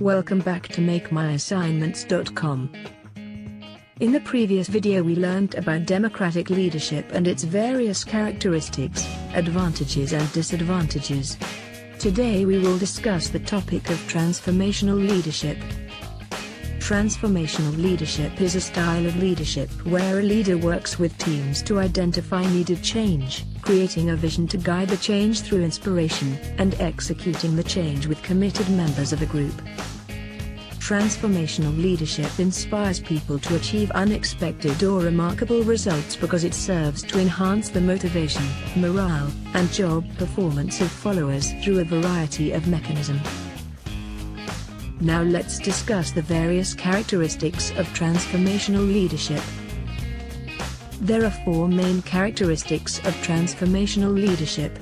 Welcome back to MakeMyAssignments.com. In the previous video we learned about democratic leadership and its various characteristics, advantages and disadvantages. Today we will discuss the topic of transformational leadership. Transformational leadership is a style of leadership where a leader works with teams to identify needed change, creating a vision to guide the change through inspiration, and executing the change with committed members of a group. Transformational leadership inspires people to achieve unexpected or remarkable results because it serves to enhance the motivation, morale, and job performance of followers through a variety of mechanisms. Now let's discuss the various characteristics of transformational leadership. There are four main characteristics of transformational leadership.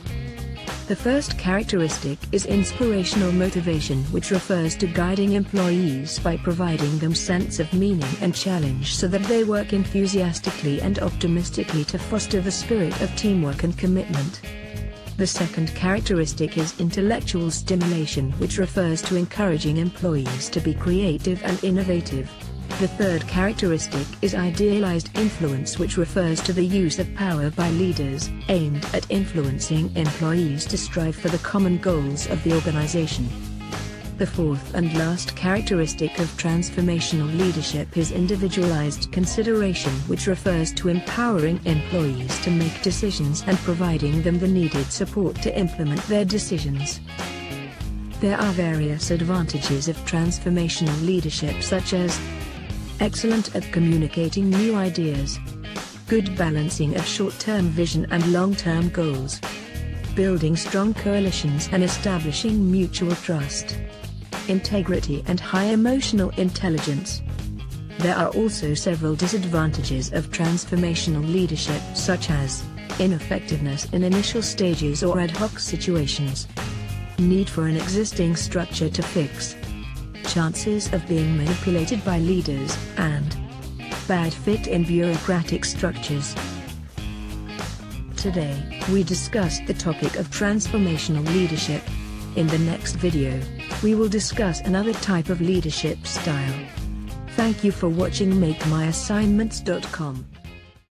The first characteristic is inspirational motivation which refers to guiding employees by providing them sense of meaning and challenge so that they work enthusiastically and optimistically to foster the spirit of teamwork and commitment. The second characteristic is intellectual stimulation which refers to encouraging employees to be creative and innovative. The third characteristic is idealized influence which refers to the use of power by leaders, aimed at influencing employees to strive for the common goals of the organization. The fourth and last characteristic of transformational leadership is individualized consideration which refers to empowering employees to make decisions and providing them the needed support to implement their decisions. There are various advantages of transformational leadership such as excellent at communicating new ideas, good balancing of short-term vision and long-term goals, building strong coalitions and establishing mutual trust integrity and high emotional intelligence. There are also several disadvantages of transformational leadership such as ineffectiveness in initial stages or ad hoc situations, need for an existing structure to fix, chances of being manipulated by leaders, and bad fit in bureaucratic structures. Today, we discussed the topic of transformational leadership. In the next video, we will discuss another type of leadership style. Thank you for watching MakeMyAssignments.com.